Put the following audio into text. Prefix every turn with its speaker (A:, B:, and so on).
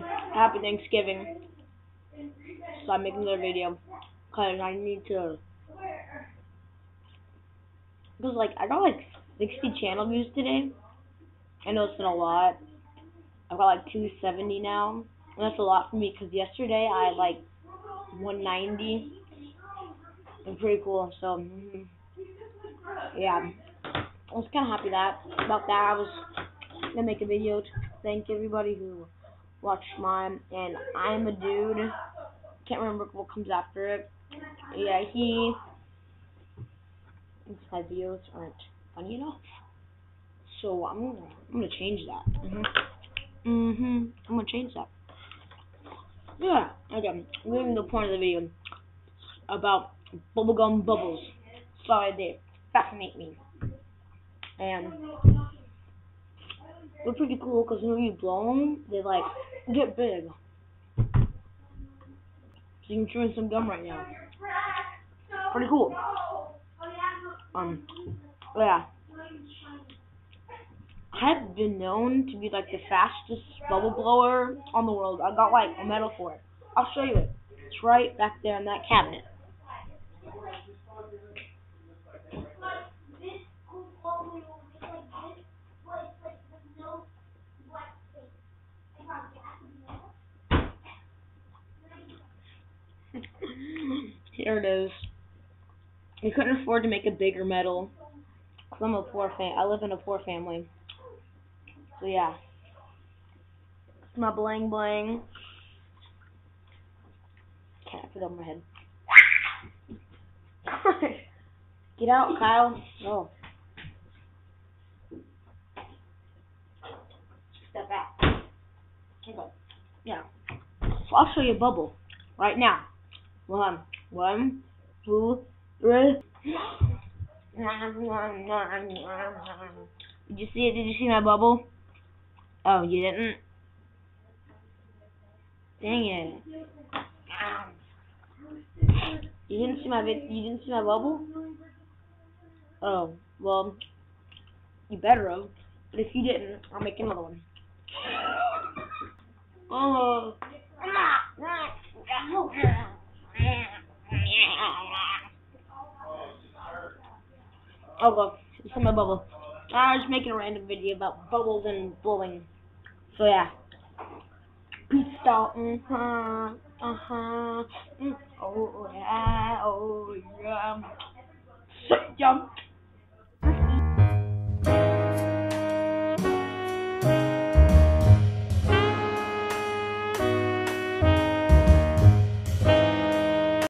A: Happy Thanksgiving. So I'm making another video. Cause I need to. Cause like, I got like 60 channel views today. I know it's been a lot. I've got like 270 now. And that's a lot for me because yesterday I had like 190. And pretty cool. So, mm, yeah. I was kind of happy that about that. I was gonna make a video to thank everybody who watched mine, and I'm a dude. Can't remember what comes after it. Yeah, he. My videos aren't funny enough, so I'm gonna I'm gonna change that. Mhm. Mhm. I'm gonna change that. Yeah. Okay. I'm leaving the point of the video about bubblegum bubbles. Sorry, they fascinate me and they're pretty cool because when you blow them, they like get big. So you can chew some gum right now. Pretty cool. Um, yeah. I've been known to be like the fastest bubble blower on the world. I got like a medal for it. I'll show you it. It's right back there in that cabinet. Here it is. We couldn't afford to make a bigger medal. Cause I'm a poor fam. I live in a poor family. So yeah. My bling bling. Can't fit on my head. Get out, Kyle. No. Step back. Okay. Yeah. So I'll show you a bubble right now. One, one, two, three. Did you see it? Did you see my bubble? Oh, you didn't? Dang it. You didn't see my vid you didn't see my bubble? Oh, well, you better have. But if you didn't, I'll make another one. Oh god, it's my bubble. I was making a random video about bubbles and blowing. So yeah. Peace out. Uh-huh. Uh-huh. Mm, oh yeah. Oh yeah. Jump.